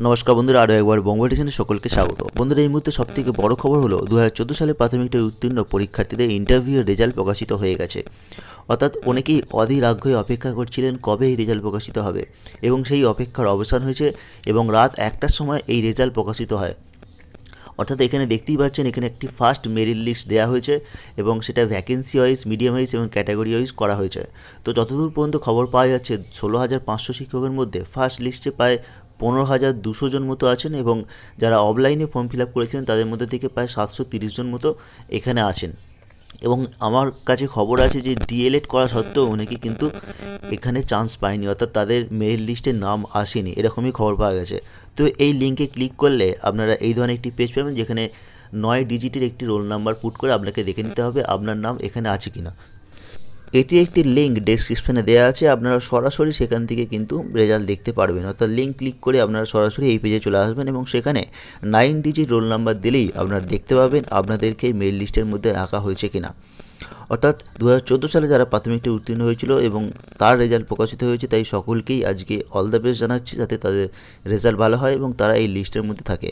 নমস্কার বন্ধুরা, আরও একবার বঙ্গ টিউশনে সকলকে স্বাগত। বন্ধুরা, এই মুহূর্তে সবথেকে বড় খবর হলো দু হাজার চোদ্দ সালে প্রাথমিকটার উত্তীর্ণ পরীক্ষার্থীদের ইন্টারভিউয়ের রেজাল্ট প্রকাশিত হয়ে গেছে। অর্থাৎ অনেকেই অধীর আগ্রহে অপেক্ষা করছিলেন কবে এই রেজাল্ট প্রকাশিত হবে এবং সেই অপেক্ষার অবসান হয়েছে এবং রাত একটার সময় এই রেজাল্ট প্রকাশিত হয়। অর্থাৎ এখানে দেখতেই পাচ্ছেন, এখানে একটি ফার্স্ট মেরিট লিস্ট দেওয়া হয়েছে এবং সেটা ভ্যাকেন্সি ওয়াইজ মিডিয়াম ওয়াইজ এবং ক্যাটাগরি ওয়াইজ করা হয়েছে। তো যতদূর পর্যন্ত খবর পাওয়া যাচ্ছে, ষোলো হাজার পাঁচশো শিক্ষকের মধ্যে ফার্স্ট লিস্টে প্রায় পনেরো হাজার দুশো জন মতো আছেন এবং যারা অফলাইনে ফর্ম ফিল আপ করেছিলেন, তাদের মধ্যে থেকে প্রায় সাতশো তিরিশ জন মতো এখানে আছেন। এবং আমার কাছে খবর আছে যে ডিএলএড করা সত্ত্বেও অনেকে কিন্তু এখানে চান্স পায়নি, অর্থাৎ তাদের মেরিট লিস্টে নাম আসেনি, এরকমই খবর পাওয়া গেছে। তো এই লিঙ্কে ক্লিক করলে আপনারা এই ধরনের একটি পেজ পাবেন, যেখানে নয় ডিজিটের একটি রোল নাম্বার পুট করে আপনাকে দেখে নিতে হবে আপনার নাম এখানে আছে কিনা। এটি একটি লিঙ্ক ডেসক্রিপশনে দেওয়া আছে, আপনারা সরাসরি সেখান থেকে কিন্তু রেজাল্ট দেখতে পারবেন। অর্থাৎ লিঙ্ক ক্লিক করে আপনারা সরাসরি এই পেজে চলে আসবেন এবং সেখানে নাইন ডিজিট রোল নাম্বার দিলেই আপনারা দেখতে পাবেন আপনাদেরকে মেল লিস্টের মধ্যে রাখা হয়েছে কিনা। অর্থাৎ দু হাজার চোদ্দ সালে যারা প্রাথমিকটি উত্তীর্ণ হয়েছিল এবং তার রেজাল্ট প্রকাশিত হয়েছে, তাই সকলকেই আজকে অল দ্য বেস্ট জানাচ্ছি, যাতে তাদের রেজাল্ট ভালো হয় এবং তারা এই লিস্টের মধ্যে থাকে।